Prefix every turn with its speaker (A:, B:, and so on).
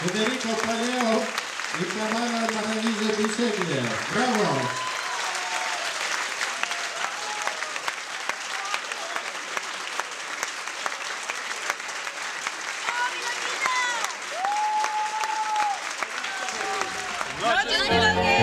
A: Федерико Палео и Тамара Маравиза Бесегия. Браво!
B: Gracias.